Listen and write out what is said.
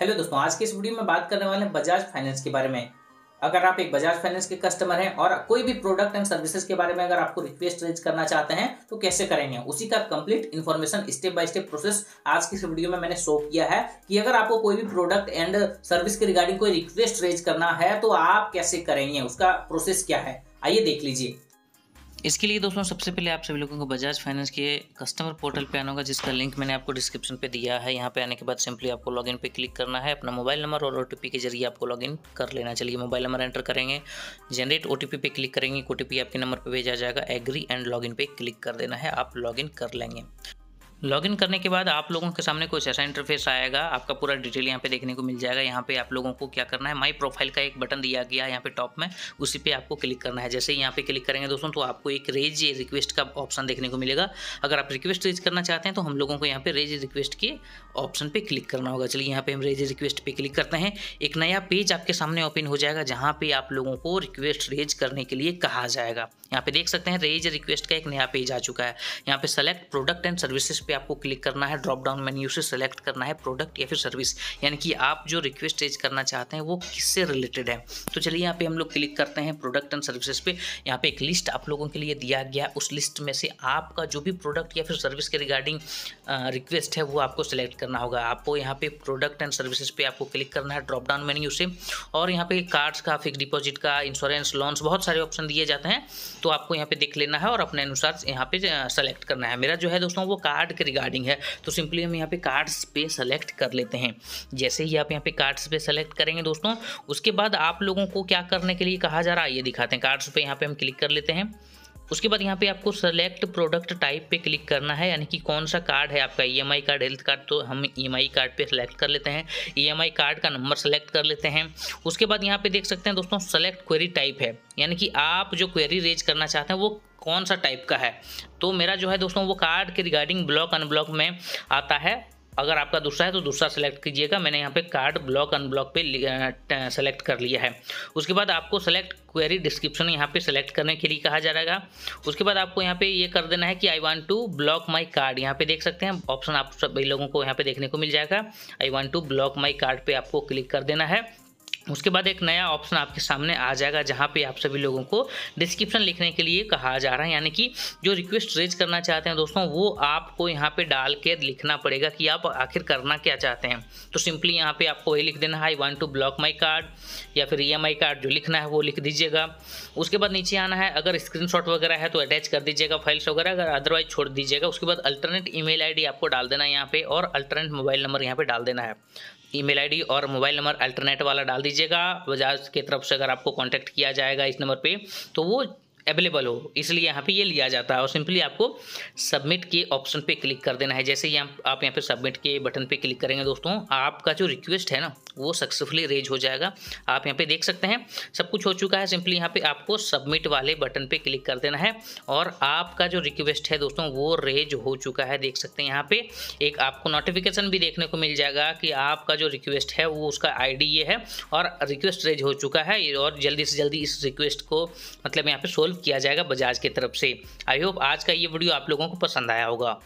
Hello दोस्तों, आज के इस वीडियो में बात करने वाले हैं बजाज फाइनेंस के बारे में। अगर आप एक बजाज फाइनेंस के कस्टमर हैं और कोई भी प्रोडक्ट एंड सर्विसेज़ के बारे में अगर आपको रिक्वेस्ट रेज करना चाहते हैं तो कैसे करेंगे? उसी का complete information step by step process आज की इस वीडियो में मैंने शो किया है कि अगर आपको कोई भी प्रोडक्ट एंड सर्विस के रिगार्डिंग कोई रिक्वेस्ट रेज करना है तो आप कैसे करेंगे? उसका प्रोसेस क्या है? आइए देख लीजिए। इसके लिए दोस्तों सबसे पहले आप सभी लोगों को बजाज फाइनेंस के कस्टमर पोर्टल पे आना होगा, जिसका लिंक मैंने आपको डिस्क्रिप्शन पे दिया है। यहाँ पे आने के बाद सिंपली आपको लॉगिन पे क्लिक करना है। अपना मोबाइल नंबर और ओटीपी के ज़रिए आपको लॉगिन कर लेना। चलिए मोबाइल नंबर एंटर करेंगे। जनरेट ओ पे क्लिक करेंगे। ओटीपी आपके नंबर पर भेजा जाएगा। एग्री एंड लॉगिन पे क्लिक कर देना है। आप लॉगिन कर लेंगे। लॉगिन करने के बाद आप लोगों के सामने कुछ ऐसा इंटरफेस आएगा। आपका पूरा डिटेल यहाँ पे देखने को मिल जाएगा। यहाँ पे आप लोगों को क्या करना है? माई प्रोफ़ाइल का एक बटन दिया गया है यहाँ पे टॉप में। उसी पे आपको क्लिक करना है। जैसे यहाँ पे क्लिक करेंगे दोस्तों तो आपको एक रेज रिक्वेस्ट का ऑप्शन देखने को मिलेगा। अगर आप रिक्वेस्ट रेज करना चाहते हैं तो हम लोगों को यहाँ पे रेज रिक्वेस्ट के ऑप्शन पर क्लिक करना होगा। चलिए, यहाँ पे हम रेज रिक्वेस्ट पे क्लिक करते हैं। एक नया पेज आपके सामने ओपन हो जाएगा, जहाँ पे आप लोगों को रिक्वेस्ट रेज करने के लिए कहा जाएगा। यहाँ पे देख सकते हैं रेज रिक्वेस्ट का एक नया पेज आ चुका है। यहाँ पे सेलेक्ट प्रोडक्ट एंड सर्विसेज़ पे आपको क्लिक करना है ड्रॉप डाउन मेन्यू से सेलेक्ट करना है प्रोडक्ट या फिर सर्विस यानी कि आप जो रिक्वेस्ट रेज करना चाहते हैं, वो किससे रिलेटेड है? तो चलिए यहाँ पे हम लोग क्लिक करते हैं प्रोडक्ट एंड सर्विसेज़ पे। यहाँ पे एक लिस्ट आप लोगों के लिए दिया गया, उस लिस्ट में से आपका जो भी प्रोडक्ट या फिर सर्विस के रिगार्डिंग रिक्वेस्ट है, वो आपको सेलेक्ट करना होगा। आपको यहाँ पे प्रोडक्ट एंड सर्विसेज़ पे आपको क्लिक करना है ड्रॉप डाउन मेन्यू से। और यहाँ पे कार्ड्स का फिक्स डिपॉजिट का इंश्योरेंस लोन्स बहुत सारे ऑप्शन दिए जाते हैं। तो आपको यहाँ पे देख लेना है और अपने अनुसार यहाँ पे सेलेक्ट करना है। मेरा जो है दोस्तों, वो कार्ड के रिगार्डिंग है तो सिंपली हम यहाँ पे कार्ड्स पे सेलेक्ट कर लेते हैं। जैसे ही आप यहाँ पे कार्ड्स पे सेलेक्ट करेंगे दोस्तों, उसके बाद आप लोगों को क्या करने के लिए कहा जा रहा है, ये दिखाते हैं। कार्ड्स पे यहाँ पे हम क्लिक कर लेते हैं। उसके बाद यहाँ पे आपको सेलेक्ट प्रोडक्ट टाइप पे क्लिक करना है, यानी कि कौन सा कार्ड है आपका ईएमआई कार्ड हेल्थ कार्ड तो हम ईएमआई कार्ड पे सेलेक्ट कर लेते हैं। ईएमआई कार्ड का नंबर सेलेक्ट कर लेते हैं। उसके बाद यहाँ पे देख सकते हैं दोस्तों सेलेक्ट क्वेरी टाइप है। यानी कि आप जो क्वेरी रेज करना चाहते हैं, वो कौन सा टाइप का है? तो मेरा जो है दोस्तों, वो कार्ड के रिगार्डिंग ब्लॉक अनब्लॉक में आता है। अगर आपका दूसरा है तो दूसरा सेलेक्ट कीजिएगा। मैंने यहाँ पे कार्ड ब्लॉक अनब्लॉक पे सेलेक्ट कर लिया है। उसके बाद आपको सेलेक्ट क्वेरी डिस्क्रिप्शन यहाँ पे सेलेक्ट करने के लिए कहा जा उसके बाद आपको यहाँ पे ये कर देना है कि I want to block my card यहाँ पे देख सकते हैं ऑप्शन आप सभी लोगों को यहाँ पे देखने को मिल जाएगा। I want to block my card पे आपको क्लिक कर देना है। उसके बाद एक नया ऑप्शन आपके सामने आ जाएगा, जहाँ पे आप सभी लोगों को डिस्क्रिप्शन लिखने के लिए कहा जा रहा है। यानी कि जो रिक्वेस्ट रेज करना चाहते हैं दोस्तों, वो आपको यहाँ पे डाल के लिखना पड़ेगा कि आप आखिर करना क्या चाहते हैं। तो सिंपली यहाँ पे आपको वही लिख देना है I want to block my card या फिर ई कार्ड जो लिखना है, वो लिख दीजिएगा। उसके बाद नीचे आना है, अगर स्क्रीन वगैरह है तो अटैच कर दीजिएगा फाइल्स वगैरह, अगर अदरवाइज़ छोड़ दीजिएगा। उसके बाद अल्टरनेट ई मेल आपको डाल देना है यहाँ पे, और अल्टरनेट मोबाइल नंबर यहाँ पे डाल देना है। ईमेल आईडी और मोबाइल नंबर अल्टरनेट वाला डाल दीजिएगा। बजाज की तरफ़ से अगर आपको कॉन्टैक्ट किया जाएगा इस नंबर पे तो वो अवेलेबल हो। इसलिए यहाँ पे ये लिया जाता है और सिंपली आपको सबमिट के ऑप्शन पे क्लिक कर देना है। जैसे ही आप यहाँ पे सबमिट के बटन पे क्लिक करेंगे दोस्तों, आपका जो रिक्वेस्ट है ना वो सक्सेसफुली रेज हो जाएगा। आप यहाँ पे देख सकते हैं, सब कुछ हो चुका है। सिंपली यहाँ पे आपको सबमिट वाले बटन पे क्लिक कर देना है और आपका जो रिक्वेस्ट है दोस्तों, वो रेज हो चुका है। देख सकते हैं यहाँ पे एक आपको नोटिफिकेशन भी देखने को मिल जाएगा कि आपका जो रिक्वेस्ट है, वो उसका आईडी ये है और रिक्वेस्ट रेज हो चुका है और जल्दी से जल्दी इस रिक्वेस्ट को मतलब यहाँ पे सोल्व किया जाएगा बजाज की तरफ़ से। आई होप आज का ये वीडियो आप लोगों को पसंद आया होगा।